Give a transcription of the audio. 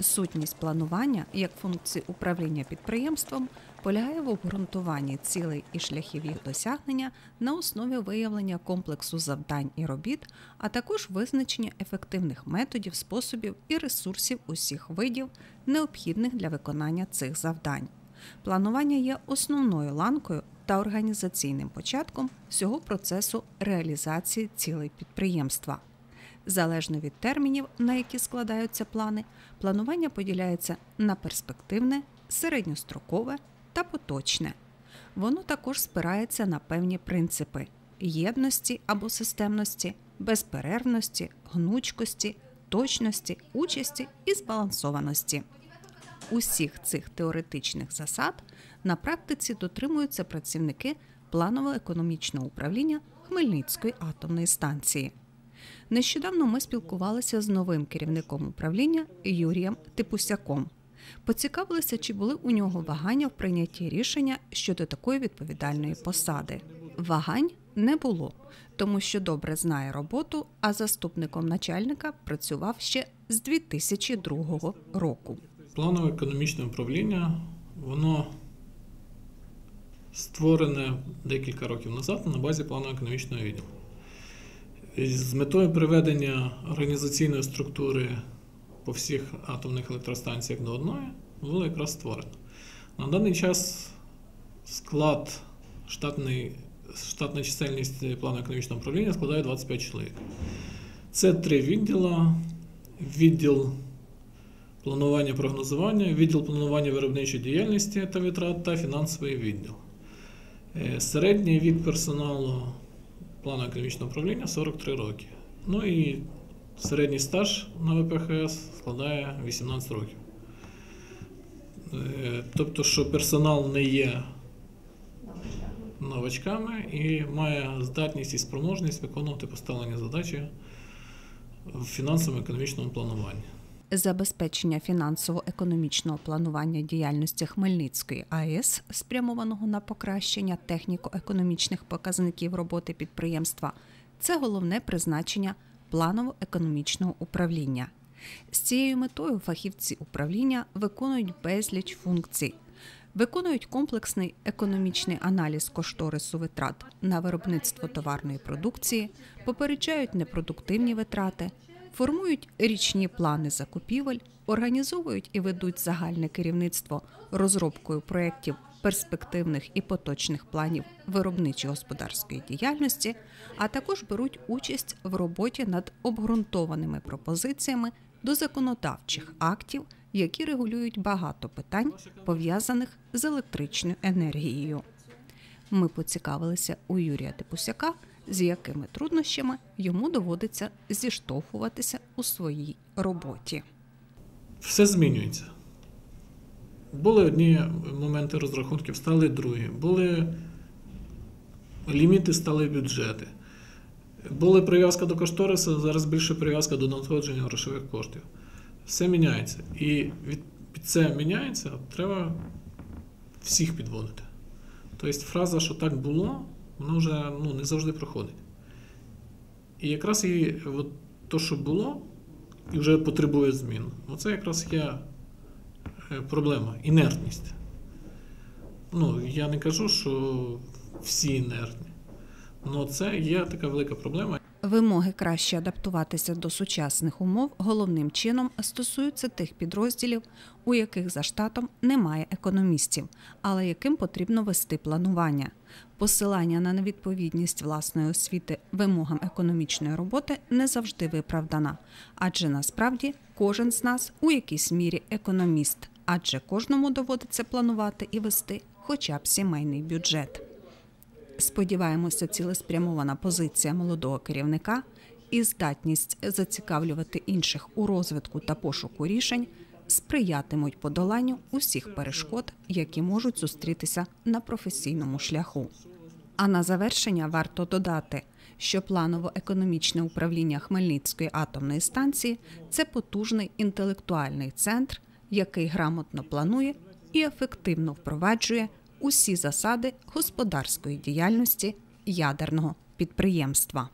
Сутність планування як функції управління підприємством полягає в обґрунтуванні цілей і шляхів їх досягнення на основі виявлення комплексу завдань і робіт, а також визначення ефективних методів, способів і ресурсів усіх видів, необхідних для виконання цих завдань. Планування є основною ланкою та організаційним початком всього процесу реалізації цілей підприємства. Залежно від термінів, на які складаються плани, планування поділяється на перспективне, середньострокове та поточне. Воно також спирається на певні принципи єдності або системності, безперервності, гнучкості, точності, участі і збалансованості. Усіх цих теоретичних засад на практиці дотримуються працівники планово-економічного управління Хмельницької атомної станції. Нещодавно ми спілкувалися з новим керівником управління Юрієм Типусяком. Поцікавилися, чи були у нього вагання в прийнятті рішення щодо такої відповідальної посади. Вагань не було, тому що добре знає роботу, а заступником начальника працював ще з 2002 року. Планове економічне управління, воно створене декілька років назад на базі планово-економічного відділу. З метою приведення організаційної структури по всіх атомних електростанціях до одної було якраз створено. На даний час склад штатний, штатна чисельність плану економічного управління складає 25 чоловік. Це три відділа: відділ планування прогнозування, відділ планування виробничої діяльності та витрат та фінансовий відділ. Е, середній вік персоналу плану економічного управління 43 роки. Ну і середній стаж на ВПХС складає 18 років. Е, тобто, що персонал не є новачками і має здатність і спроможність виконувати поставлені задачі в фінансово економічному плануванні. Забезпечення фінансово-економічного планування діяльності Хмельницької АЕС, спрямованого на покращення техніко-економічних показників роботи підприємства, це головне призначення планово-економічного управління. З цією метою фахівці управління виконують безліч функцій, виконують комплексний економічний аналіз кошторису витрат на виробництво товарної продукції, попереджають непродуктивні витрати формують річні плани закупівель, організовують і ведуть загальне керівництво розробкою проєктів перспективних і поточних планів виробничо-господарської діяльності, а також беруть участь в роботі над обґрунтованими пропозиціями до законодавчих актів, які регулюють багато питань, пов'язаних з електричною енергією. Ми поцікавилися у Юрія Типусяка з якими труднощами йому доводиться зіштовхуватися у своїй роботі. Все змінюється. Були одні моменти розрахунків, стали другі. Були ліміти, стали бюджети. Була прив'язка до кошторису, зараз більше прив'язка до надходження грошових коштів. Все міняється. І під це міняється, треба всіх підводити. Тобто фраза, що так було, воно вже ну, не завжди проходить. І якраз і от то, що було, і вже потребує змін, оце якраз є е, проблема, інертність. Ну, Я не кажу, що всі інертні, але це є така велика проблема. Вимоги краще адаптуватися до сучасних умов головним чином стосуються тих підрозділів, у яких за штатом немає економістів, але яким потрібно вести планування. Посилання на невідповідність власної освіти вимогам економічної роботи не завжди виправдана, адже насправді кожен з нас у якійсь мірі економіст, адже кожному доводиться планувати і вести хоча б сімейний бюджет. Сподіваємося, цілеспрямована позиція молодого керівника і здатність зацікавлювати інших у розвитку та пошуку рішень сприятимуть подоланню усіх перешкод, які можуть зустрітися на професійному шляху. А на завершення варто додати, що планово-економічне управління Хмельницької атомної станції це потужний інтелектуальний центр, який грамотно планує і ефективно впроваджує усі засади господарської діяльності ядерного підприємства.